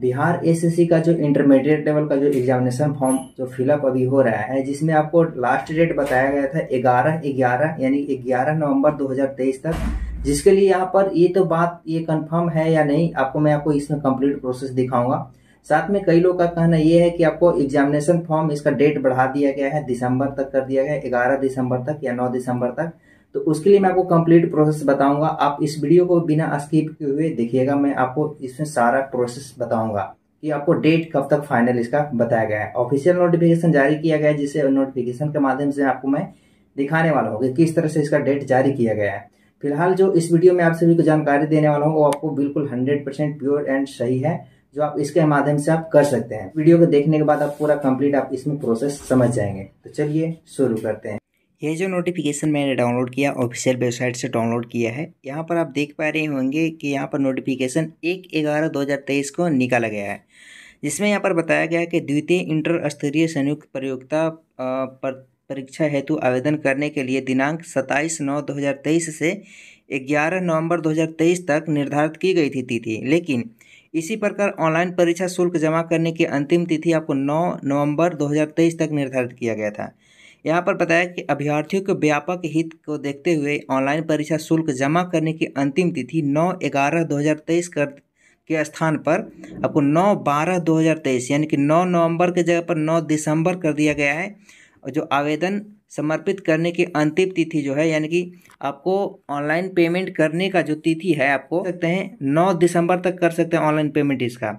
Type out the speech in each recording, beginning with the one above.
Bihar SSC का जो intermediate level का जो एग्जामिनेशन फॉर्म जो फिलअप अभी हो रहा है, जिसमें आपको लास्ट डेट बताया गया था ग्यारह ग्यारह, यानी ग्यारह नवंबर 2023 तक। जिसके लिए यहाँ पर ये तो बात ये कंफर्म है या नहीं, आपको मैं आपको इसमें कंप्लीट प्रोसेस दिखाऊँगा। साथ में कई लोग का कहना यह है कि आपको एग्जामिनेशन फॉर्म इसका डेट बढ़ा दिया गया है, दिसंबर तक कर दिया गया है, ग्यारह दिसंबर तक या नौ दिसंबर तक। तो उसके लिए मैं आपको कंप्लीट प्रोसेस बताऊँगा। आप इस वीडियो को बिना स्किप किए हुए देखिएगा। मैं आपको इसमें सारा प्रोसेस बताऊँगा कि आपको डेट कब तक फाइनल इसका बताया गया है। ऑफिशियल नोटिफिकेशन जारी किया गया है, जिसे नोटिफिकेशन के माध्यम से आपको मैं दिखाने वाला हूँ कि किस तरह से इसका डेट जारी किया गया है। फ़िलहाल जो इस वीडियो में आप सभी को जानकारी देने वाला हूँ, वो आपको बिल्कुल हंड्रेड परसेंट प्योर एंड सही है, जो आप इसके माध्यम से आप कर सकते हैं। वीडियो को देखने के बाद आप पूरा कंप्लीट आप इसमें प्रोसेस समझ जाएँगे। तो चलिए शुरू करते हैं। ये जो नोटिफिकेशन मैंने डाउनलोड किया ऑफिशियल वेबसाइट से डाउनलोड किया है, यहाँ पर आप देख पा रहे होंगे कि यहाँ पर नोटिफिकेशन एक ग्यारह दो हज़ार तेईस को निकाला गया है, जिसमें यहाँ पर बताया गया है कि द्वितीय इंटर स्तरीय संयुक्त प्रयोगता पर, परीक्षा हेतु आवेदन करने के लिए दिनांक सत्ताईस नौ दो हज़ार तेईस से ग्यारह नवंबर दो हज़ार तेईस तक निर्धारित की गई थी तिथि, लेकिन इसी प्रकार ऑनलाइन परीक्षा शुल्क जमा करने की अंतिम तिथि आपको 9 नवंबर 2023 तक निर्धारित किया गया था। यहाँ पर बताया कि अभ्यर्थियों के व्यापक हित को देखते हुए ऑनलाइन परीक्षा शुल्क जमा करने की अंतिम तिथि 9 ग्यारह दो हज़ार कर के स्थान पर आपको 9 बारह 2023 यानी कि 9 नवंबर के जगह पर 9 दिसंबर कर दिया गया है। और जो आवेदन समर्पित करने की अंतिम तिथि जो है, यानी कि आपको ऑनलाइन पेमेंट करने का जो तिथि है, आपको सकते हैं, नौ दिसंबर तक कर सकते हैं ऑनलाइन पेमेंट इसका।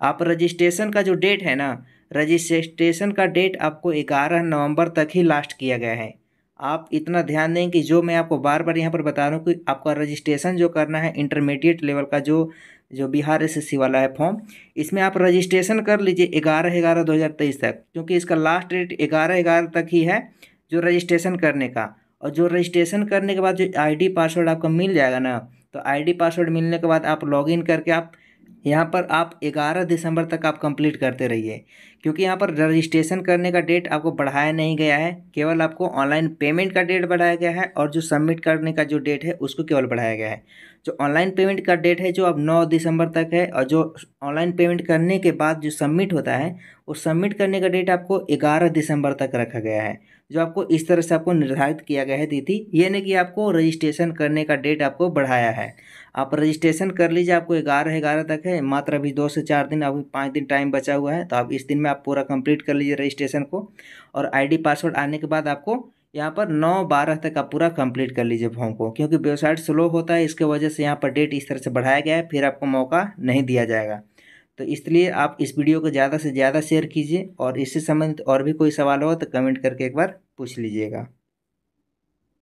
आप रजिस्ट्रेशन का जो डेट है ना रजिस्ट्रेशन का डेट आपको ग्यारह नवंबर तक ही लास्ट किया गया है। आप इतना ध्यान दें कि जो मैं आपको बार बार यहाँ पर बता रहा हूँ कि आपका रजिस्ट्रेशन जो करना है इंटरमीडिएट लेवल का जो जो बिहार एसएससी वाला है फॉर्म इसमें आप रजिस्ट्रेशन कर लीजिए ग्यारह ग्यारह दो हज़ार तेईस तक, क्योंकि इसका लास्ट डेट ग्यारह ग्यारह तक ही है जो रजिस्ट्रेशन करने का। और जो रजिस्ट्रेशन करने के बाद जो आईडी पासवर्ड आपको मिल जाएगा ना तो आईडी पासवर्ड मिलने के बाद आप लॉगिन करके आप यहाँ पर आप ग्यारह दिसंबर तक आप कंप्लीट करते रहिए। क्योंकि यहाँ पर रजिस्ट्रेशन करने का डेट आपको बढ़ाया नहीं गया है, केवल आपको ऑनलाइन पेमेंट का डेट बढ़ाया गया है और जो सबमिट करने का जो डेट है, उसको केवल बढ़ाया गया है। जो ऑनलाइन पेमेंट का डेट है, जो अब 9 दिसंबर तक है और जो ऑनलाइन पेमेंट करने के बाद जो सबमिट होता है, वो सबमिट करने का डेट आपको 11 दिसंबर तक रखा गया है। जो आपको इस तरह से आपको निर्धारित किया गया है तिथि, ये नहीं कि आपको रजिस्ट्रेशन करने का डेट आपको बढ़ाया है। आप रजिस्ट्रेशन कर लीजिए, आपको ग्यारह ग्यारह तक है, मात्र अभी दो से चार दिन, अभी पाँच दिन टाइम बचा हुआ है तो आप इस दिन में आप पूरा कंप्लीट कर लीजिए रजिस्ट्रेशन को और आईडी पासवर्ड आने के बाद आपको यहाँ पर नौ बारह तक आप पूरा कंप्लीट कर लीजिए फॉर्म को, क्योंकि वेबसाइट स्लो होता है, इसके वजह से यहाँ पर डेट इस तरह से बढ़ाया गया है, फिर आपको मौका नहीं दिया जाएगा। तो इसलिए आप इस वीडियो को ज़्यादा से ज़्यादा शेयर कीजिए, और इससे संबंधित और भी कोई सवाल हो तो कमेंट करके एक बार पूछ लीजिएगा।